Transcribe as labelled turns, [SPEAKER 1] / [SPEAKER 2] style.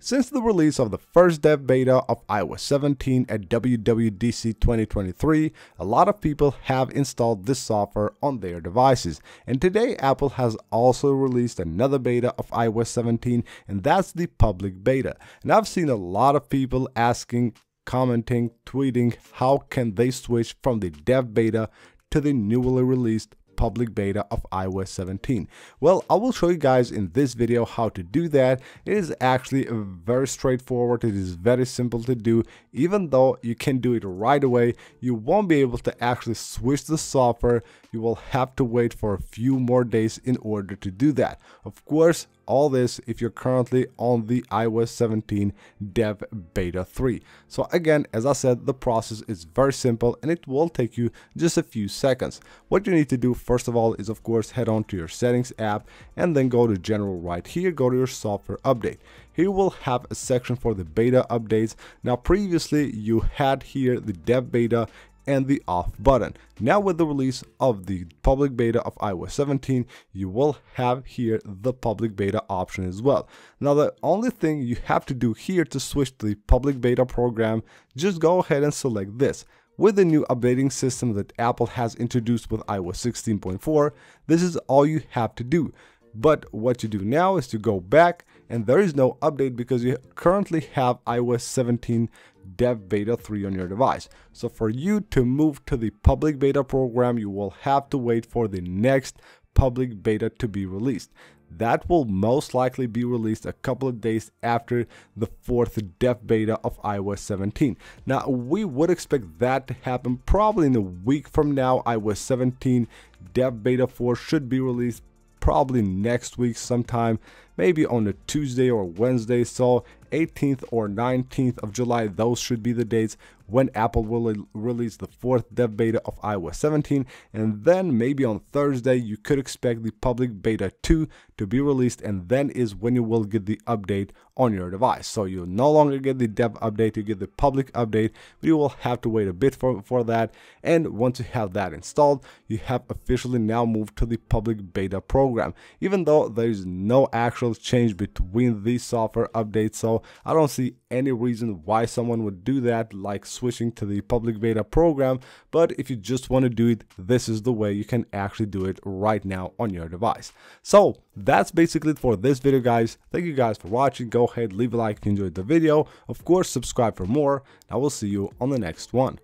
[SPEAKER 1] Since the release of the first dev beta of iOS 17 at WWDC 2023, a lot of people have installed this software on their devices. And today Apple has also released another beta of iOS 17 and that's the public beta. And I've seen a lot of people asking, commenting, tweeting how can they switch from the dev beta to the newly released public beta of iOS 17? Well, I will show you guys in this video how to do that. It is actually very straightforward. It is very simple to do. Even though you can do it right away, you won't be able to actually switch the software. You will have to wait for a few more days in order to do that. Of course, all this if you're currently on the iOS 17 dev beta 3. So again, as I said, the process is very simple and it will take you just a few seconds. What you need to do first of all is of course head on to your settings app and then go to general right here, go to your software update. Here we'll have a section for the beta updates. Now previously you had here the dev beta and the off button. Now with the release of the public beta of iOS 17, you will have here the public beta option as well. Now the only thing you have to do here to switch to the public beta program, just go ahead and select this. With the new updating system that Apple has introduced with iOS 16.4, this is all you have to do. But what you do now is to go back and there is no update because you currently have iOS 17 dev beta 3 on your device. So for you to move to the public beta program, you will have to wait for the next public beta to be released. That will most likely be released a couple of days after the fourth dev beta of iOS 17. Now, we would expect that to happen probably in a week from now. iOS 17 dev beta 4 should be released probably next week sometime maybe on a Tuesday or Wednesday so 18th or 19th of July those should be the dates when Apple will release the fourth dev beta of iOS 17 and then maybe on Thursday you could expect the public beta 2 to be released and then is when you will get the update on your device. So you'll no longer get the dev update, you get the public update, but you will have to wait a bit for, for that. And once you have that installed, you have officially now moved to the public beta program, even though there is no actual change between these software updates. I don't see any reason why someone would do that, like switching to the public beta program. But if you just want to do it, this is the way you can actually do it right now on your device. So that's basically it for this video, guys. Thank you guys for watching. Go ahead, leave a like if you enjoyed the video. Of course, subscribe for more. I will see you on the next one.